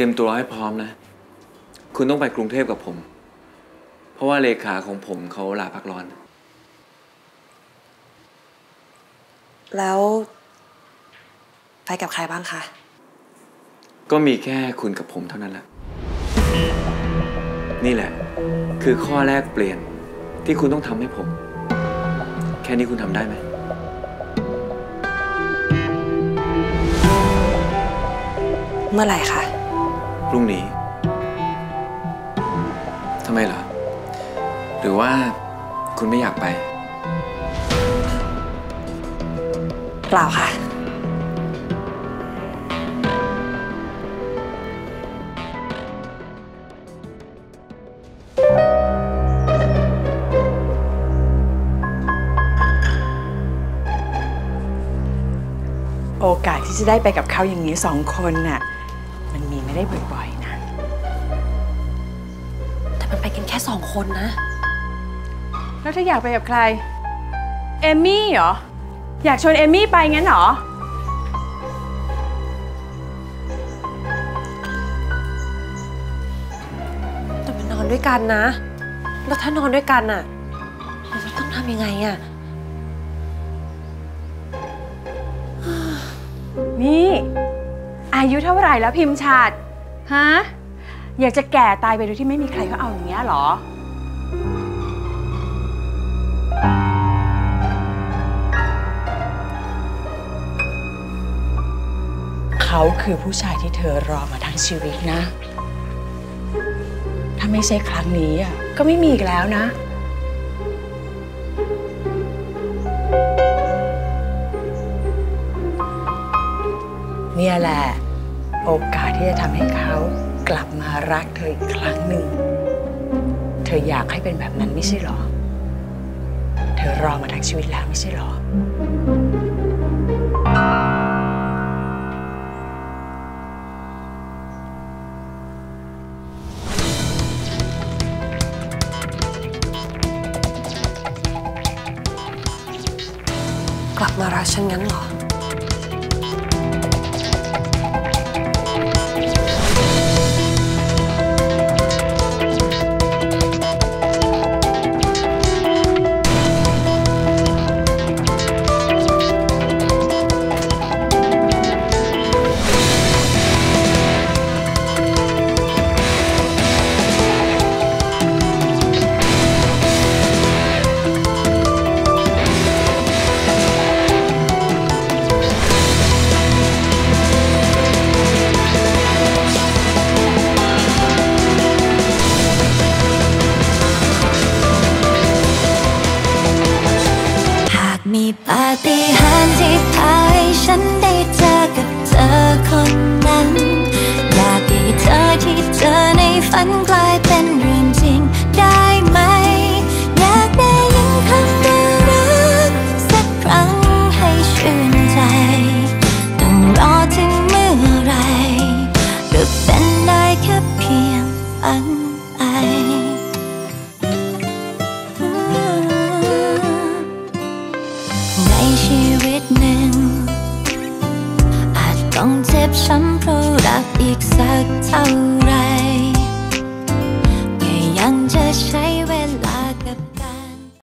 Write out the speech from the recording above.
รียมตัวให้พร้อมนะ คุณต้องไปกรุงเทพกับผม เพราะว่าเลขาของผมเขาลาพักร้อน แล้ว ไปกับใครบ้างคะ ก็มีแค่คุณกับผมเท่านั้นแหละ นี่แหละ คือข้อแรกเปลี่ยนที่คุณต้องทำให้ผม แค่นี้คุณทำได้ไหมเมื่อไหร่คะ พรุ่งนี้ทำไมเหรอ หรือว่าคุณไม่อยากไป เปล่าค่ะ โอกาสที่จะได้ไปกับเขาอย่างนี้สองคนน่ะ ไม่ได้บ่อยๆนะ แต่มันไปกันแค่สองคนนะ แล้วถ้าอยากไปกับใคร เอมมี่เหรอ อยากชวนเอมมี่ไปงั้นเหรอ แต่มันนอนด้วยกันนะ แล้วถ้านอนด้วยกันอะเราจะต้องทำยังไงอะนี่ อายุเท่าไหร่แล้วพิมพ์ชาติ ฮะ อยากจะแก่ตายไปโดยที่ไม่มีใครเขาเอาอย่างเงี้ยเหรอ เขาคือผู้ชายที่เธอรอมาทั้งชีวิตนะ ถ้าไม่ใช่ครั้งนี้อะก็ไม่มีอีกแล้วนะเนี่ยแหละ โอกาสที่จะทำให้เขากลับมารักเธออีกครั้งหนึ่ง เธออยากให้เป็นแบบนั้นไม่ใช่หรอ เธอรอมาทั้งชีวิตแล้วไม่ใช่หรอ กลับมารักฉันงั้นเหรอ มีปาฏิหาริย์ที่พาให้ฉันได้เจอกับเธอคนนั้น อยากให้เธอที่เจอในฝันกล ต้องเจ็